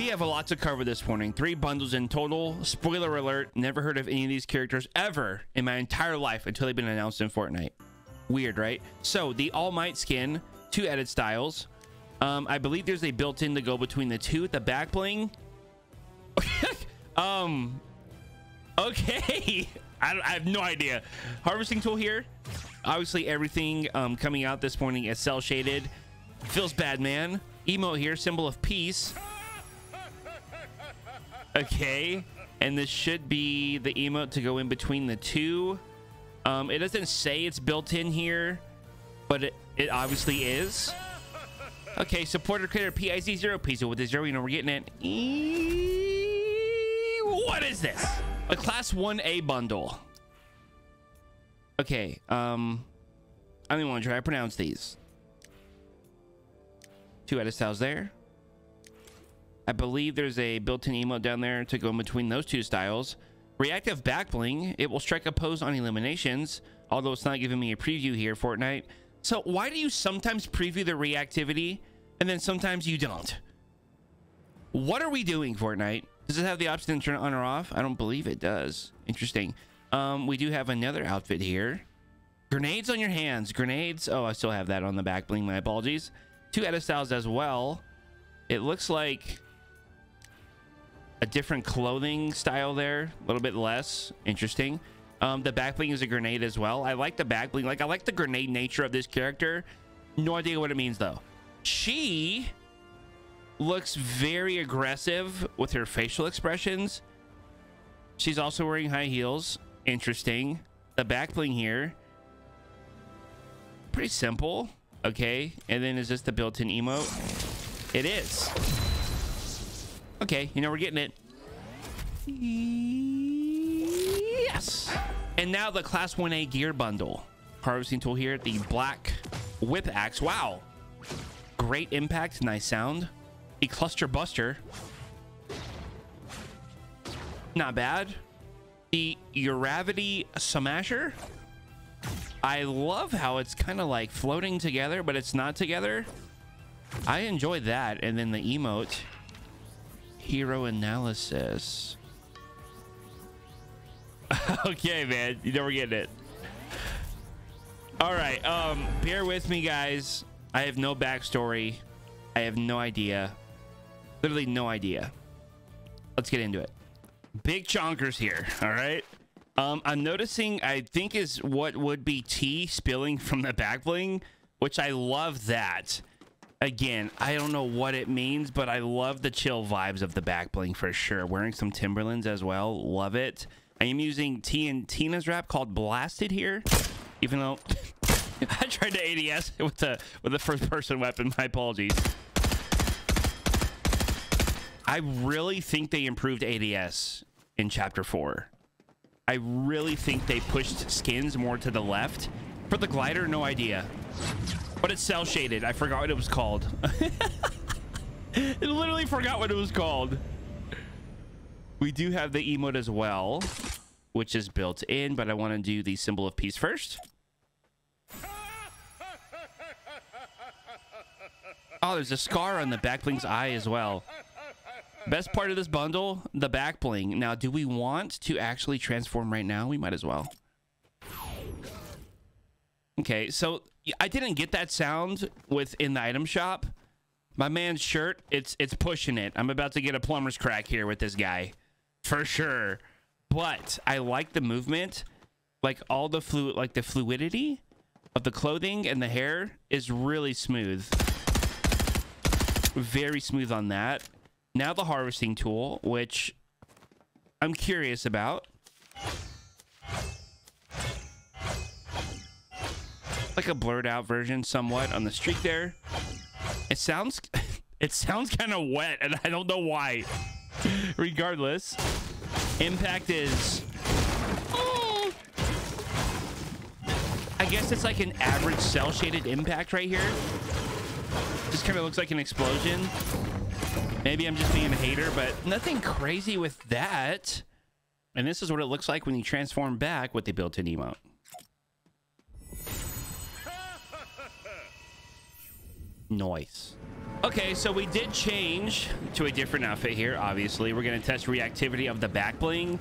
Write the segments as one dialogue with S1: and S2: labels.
S1: We have a lot to cover this morning. Three bundles in total. Spoiler alert, never heard of any of these characters ever in my entire life until they've been announced in Fortnite. Weird, right? So the All Might skin, two edit styles. Um, I believe there's a built-in to go between the two. The back bling. um, okay. I, I, have no idea. Harvesting tool here. Obviously, everything um, coming out this morning is cel shaded. Feels bad, man. Emo here, symbol of peace. Okay. And this should be the emote to go in between the two. Um, it doesn't say it's built in here, but it, it obviously is. Okay, supporter creator PIZ0 Pizza with the zero, you know, we're getting it. What is this? A class 1A bundle. Okay, um, I don't even want to try to pronounce these. Two edit styles there. I believe there's a built-in emote down there to go in between those two styles. Reactive backbling, it will strike a pose on eliminations, although it's not giving me a preview here, Fortnite. So why do you sometimes preview the reactivity and then sometimes you don't? What are we doing, Fortnite? Does it have the option to turn it on or off? I don't believe it does. Interesting. Um, we do have another outfit here. Grenades on your hands. Grenades. Oh, I still have that on the back bling. My apologies. Two edit styles as well. It looks like a different clothing style there. A little bit less. Interesting. Um, the back bling is a grenade as well. I like the back bling. Like, I like the grenade nature of this character. No idea what it means, though. She looks very aggressive with her facial expressions. She's also wearing high heels. Interesting. The back bling here. Pretty simple. Okay. And then is this the built-in emote? It is. Okay, you know, we're getting it. Yes. And now the Class 1A gear bundle. Harvesting tool here, the black whip axe. Wow. Great impact, nice sound. The cluster buster. Not bad. The Uravity Smasher. I love how it's kind of like floating together, but it's not together. I enjoy that. And then the emote hero analysis. okay, man. You know we're getting it. All right. Um, bear with me, guys. I have no backstory. I have no idea. Literally no idea. Let's get into it. Big chonkers here. All right. Um, I'm noticing, I think is what would be tea spilling from the back bling, which I love that again, I don't know what it means, but I love the chill vibes of the back bling for sure. Wearing some Timberlands as well. Love it. I am using T and Tina's wrap called Blasted here, even though I tried to ADS with the with the first person weapon. My apologies. I really think they improved ADS in chapter four. I really think they pushed skins more to the left. For the glider, no idea. But it's cel shaded. I forgot what it was called. I literally forgot what it was called. We do have the emote as well, which is built in, but I want to do the symbol of peace first. Oh, there's a scar on the back bling's eye as well. Best part of this bundle, the back bling. Now, do we want to actually transform right now? We might as well. Okay, so I didn't get that sound within the item shop. My man's shirt, it's it's pushing it. I'm about to get a plumber's crack here with this guy. For sure. But I like the movement. Like all the fluid like the fluidity of the clothing and the hair is really smooth. Very smooth on that. Now the harvesting tool, which I'm curious about. Like a blurred out version somewhat on the streak there. It sounds it sounds kind of wet and I don't know why. Regardless, impact is I guess it's like an average cel shaded impact right here. Just kind of looks like an explosion. Maybe I'm just being a hater, but nothing crazy with that. And this is what it looks like when you transform back with the built-in emote. Noise. Okay, so we did change to a different outfit here, obviously. We're going to test reactivity of the back bling.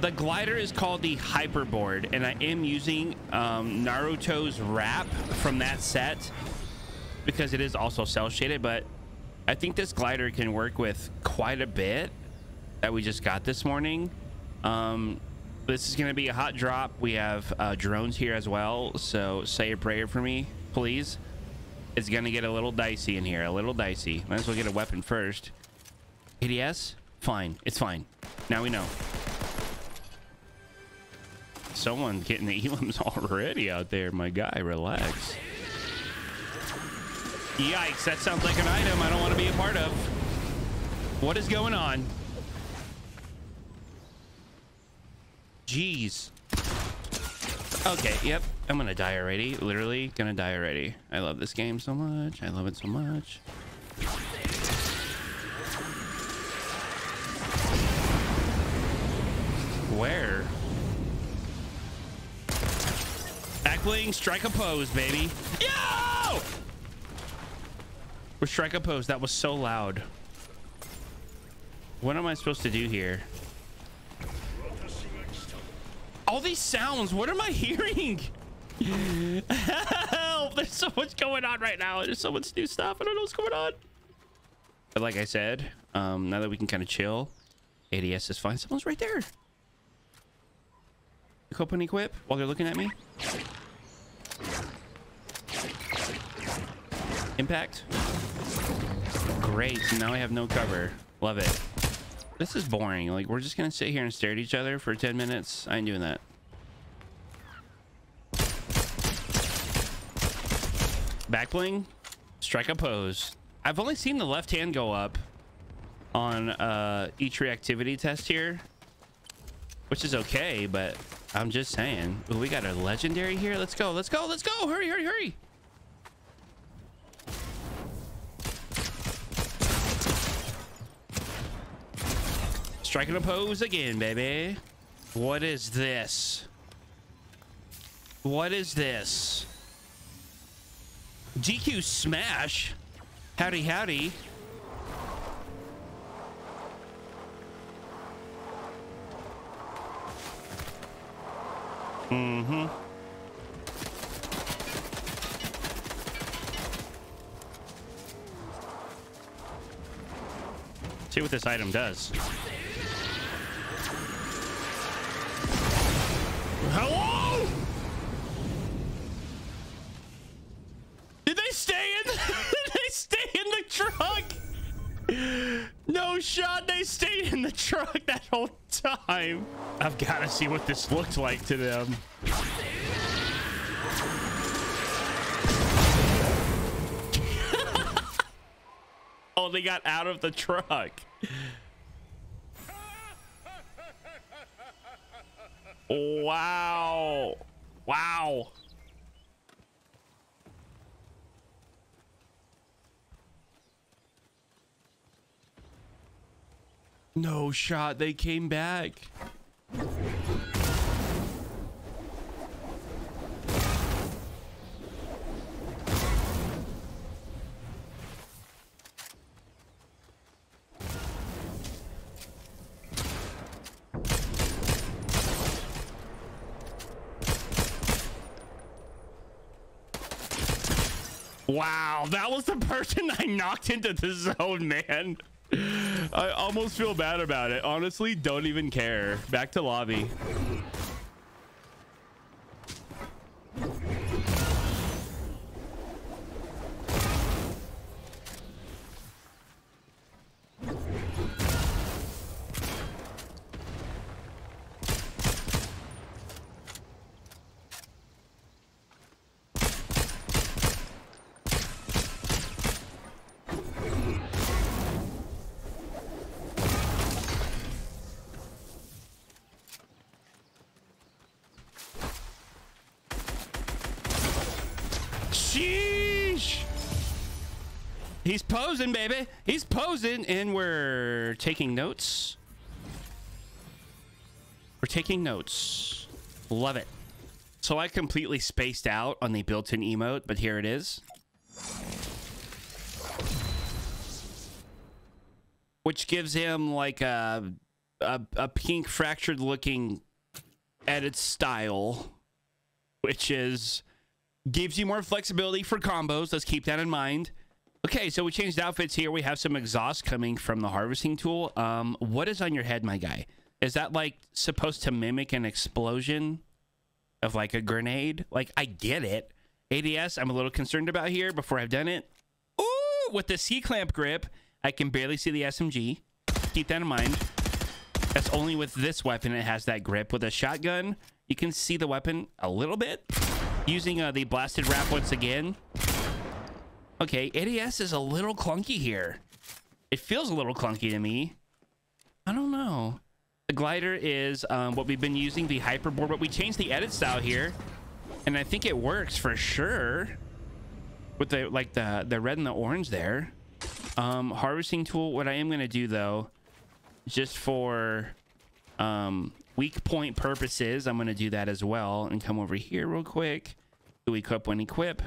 S1: The glider is called the Hyperboard, and I am using um, Naruto's wrap from that set because it is also cell shaded, but I think this glider can work with quite a bit that we just got this morning. Um, this is going to be a hot drop. We have uh, drones here as well, so say a prayer for me, please. It's to get a little dicey in here, a little dicey. Might as well get a weapon first. ADS? Fine. It's fine. Now we know. Someone getting the elims already out there, my guy. Relax. Yikes, that sounds like an item I don't want to be a part of. What is going on? Jeez. Okay, yep. I'm gonna die already. Literally gonna die already. I love this game so much. I love it so much. Where? Backbling, strike a pose, baby. Yo! We're strike a pose. That was so loud. What am I supposed to do here? All these sounds, what am I hearing? Help! There's so much going on right now. There's so much new stuff. I don't know what's going on. But like I said, um, now that we can kind of chill, ADS is fine. Someone's right there. Equip equip while they're looking at me. Impact. Great. Now I have no cover. Love it. This is boring. Like, we're just going to sit here and stare at each other for 10 minutes. I ain't doing that. Backbling. Strike a pose. I've only seen the left hand go up on uh, each reactivity test here, which is okay, but I'm just saying. Ooh, we got a legendary here. Let's go. Let's go. Let's go. Hurry, hurry, hurry. Striking a pose again, baby. What is this? What is this? GQ smash. Howdy, howdy. Mm-hmm. See what this item does. Stay in? Did they stay in the truck? No shot. They stayed in the truck that whole time. I've got to see what this looks like to them. oh, they got out of the truck. Wow. Wow. No shot. They came back. Wow, that was the person I knocked into the zone, man. I almost feel bad about it. Honestly, don't even care. Back to lobby. Posing, baby. He's posing, and we're taking notes. We're taking notes. Love it. So I completely spaced out on the built-in emote, but here it is. which gives him like a a, a pink fractured looking edit style, which is gives you more flexibility for combos. Let's keep that in mind. Okay, so we changed outfits here. We have some exhaust coming from the harvesting tool. Um, what is on your head, my guy? Is that like supposed to mimic an explosion of like a grenade? Like I get it. ADS, I'm a little concerned about here before I've done it. Ooh, with the C-clamp grip, I can barely see the SMG. Keep that in mind. That's only with this weapon it has that grip. With a shotgun, you can see the weapon a little bit. Using uh, the blasted wrap once again. Okay, ADS is a little clunky here. It feels a little clunky to me. I don't know. The glider is um, what we've been using, the hyperboard, but we changed the edit style here. And I think it works for sure. With the like the, the red and the orange there. Um, harvesting tool, what I am going to do though, just for um, weak point purposes, I'm going to do that as well. And come over here real quick. Do we equip when equip.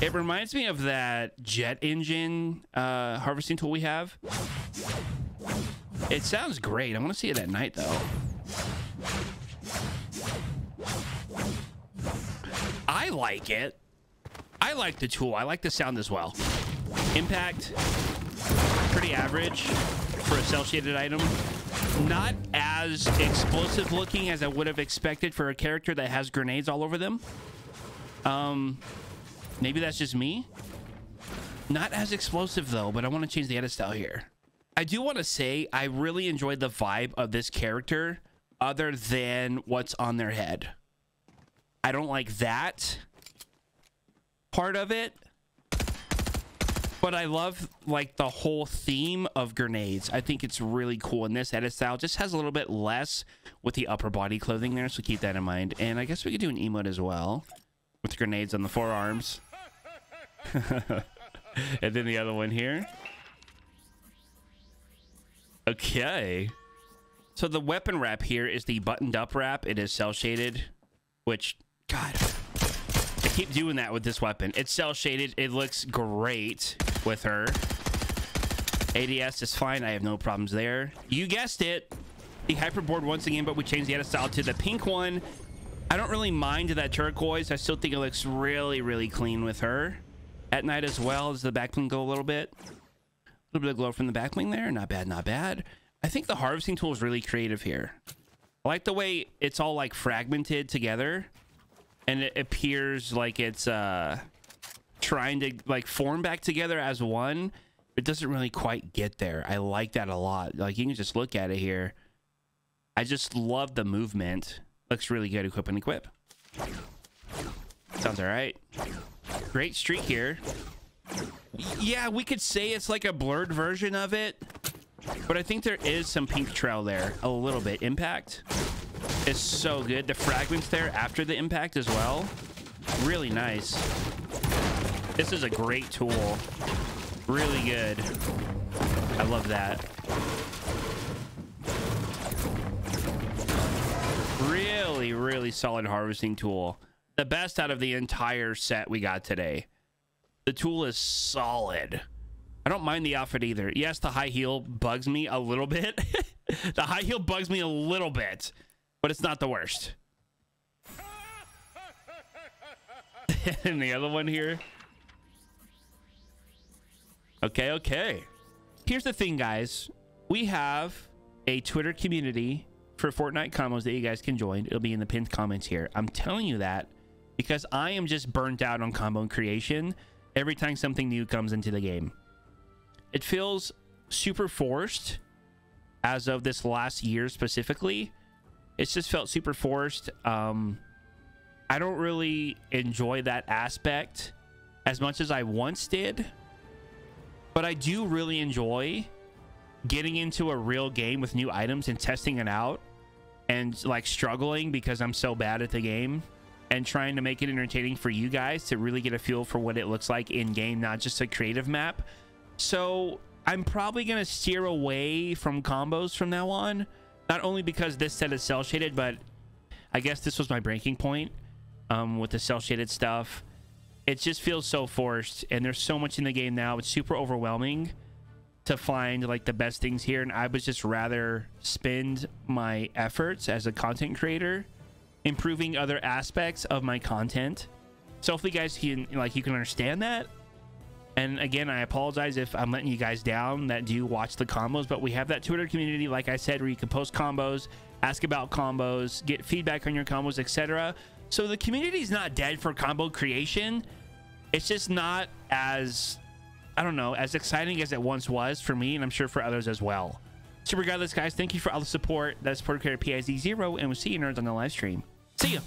S1: It reminds me of that jet engine uh, harvesting tool we have. It sounds great. I want to see it at night, though. I like it. I like the tool. I like the sound as well. Impact, pretty average for a cel-shaded item. Not as explosive looking as I would have expected for a character that has grenades all over them. Um, maybe that's just me. Not as explosive though, but I want to change the edit style here. I do want to say I really enjoyed the vibe of this character other than what's on their head. I don't like that part of it. But I love like the whole theme of grenades. I think it's really cool. And this edit style just has a little bit less with the upper body clothing there. So keep that in mind. And I guess we could do an emote as well with grenades on the forearms. and then the other one here. Okay. So the weapon wrap here is the buttoned up wrap. It is cel shaded, which, God, I keep doing that with this weapon. It's cel shaded. It looks great with her. ADS is fine. I have no problems there. You guessed it. The hyperboard once again, but we changed the edit style to the pink one. I don't really mind that turquoise. I still think it looks really, really clean with her. At night as well. Does the backbling go a little bit? A little bit of glow from the backbling there. Not bad, not bad. I think the harvesting tool is really creative here. I like the way it's all like fragmented together. And it appears like it's uh, trying to like form back together as one. It doesn't really quite get there. I like that a lot. Like you can just look at it here. I just love the movement. Looks really good. Equip and equip. Sounds all right. Great streak here. Yeah, we could say it's like a blurred version of it. But I think there is some pink trail there. A little bit. Impact is so good. The fragments there after the impact as well. Really nice. This is a great tool. Really good. I love that. Really, really solid harvesting tool. The best out of the entire set we got today. The tool is solid. I don't mind the outfit either. Yes, the high heel bugs me a little bit. the high heel bugs me a little bit, but it's not the worst. and the other one here. Okay, okay. Here's the thing, guys. We have a Twitter community for Fortnite combos that you guys can join. It'll be in the pinned comments here. I'm telling you that because I am just burnt out on combo creation every time something new comes into the game. It feels super forced as of this last year specifically. It's just felt super forced. Um, I don't really enjoy that aspect as much as I once did. But I do really enjoy getting into a real game with new items and testing it out and like struggling because I'm so bad at the game and trying to make it entertaining for you guys to really get a feel for what it looks like in game, not just a creative map. So I'm probably going to steer away from combos from now on, not only because this set is cel shaded, but I guess this was my breaking point um, with the cel shaded stuff. it just feels so forced and there's so much in the game now it's super overwhelming to find like the best things here and i would just rather spend my efforts as a content creator improving other aspects of my content. So hopefully guys can like you can understand that. And again i apologize if i'm letting you guys down that do watch the combos but we have that twitter community like i said where you can post combos ask about combos get feedback on your combos etc so the community is not dead for combo creation. It's just not as, I don't know, as exciting as it once was for me, and I'm sure for others as well. So regardless, guys, thank you for all the support. That's Porter Care PIZ0, and we'll see you nerds on the live stream. See ya.